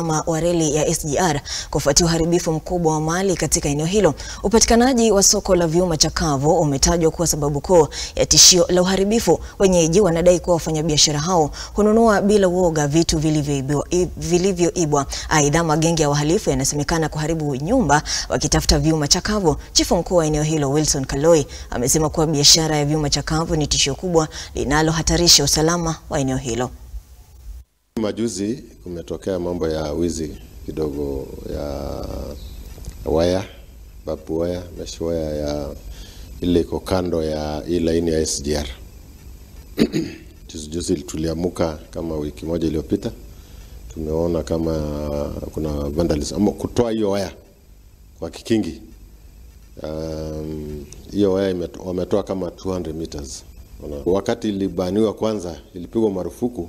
ama wa reli ya SGR kufuatia uharibifu mkubwa wa mali katika eneo hilo. Upatikanaji wa soko la vyuma chakavu umetajwa kuwa sababu kuu ya tishio la uharibifu. Wenyeji wanadai kuwa wafanyabiashara hao hununua bila uoga vitu vilivyoibwa. Aidha, magenge ya wahalifu yanasemekana kuharibu nyumba wakitafuta vyuma chakavu. Chifu mkuu wa eneo hilo Wilson Kaloi amesema kuwa biashara ya vyuma chakavu ni tishio kubwa linalohatarisha usalama wa eneo hilo. Majuzi kumetokea mambo ya wizi kidogo ya waya, babu waya, mesh waya ya ile iko kando ya hii laini ya SGR. Juzi juzi tuliamuka kama wiki moja iliyopita, tumeona kama kuna vandalism ama kutoa hiyo waya kwa kikingi. Um, hiyo waya imeto- wametoa kama 200 meters. Wakati ilibaniwa kwanza, ilipigwa marufuku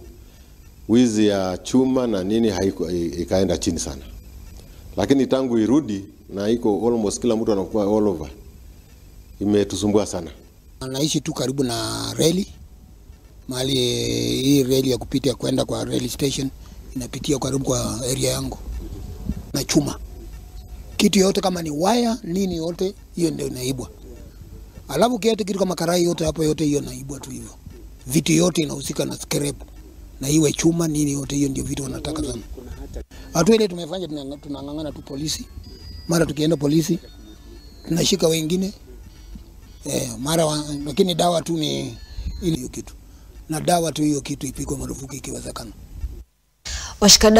wizi ya chuma na nini haiku, ikaenda chini sana, lakini tangu irudi na iko almost kila mtu anakuwa all over, imetusumbua sana. Naishi tu karibu na reli. Mahali hii reli ya kupita kwenda kwa reli station inapitia karibu kwa area yangu, na chuma. Kitu yote kama ni waya nini yote hiyo ndio inaibwa, alafu kiete kitu kama karai yote hapo yote hiyo naibwa tu hivyo, vitu yote inahusika na scrap na iwe chuma nini yote hiyo ndio vitu wanataka sana. Watu ile tumefanya tunang'ang'ana tu polisi, mara tukienda polisi tunashika wengine eh, mara wa, lakini dawa tu ni hiyo kitu na dawa tu hiyo kitu ipigwe marufuku ikiwezekana. Washikadau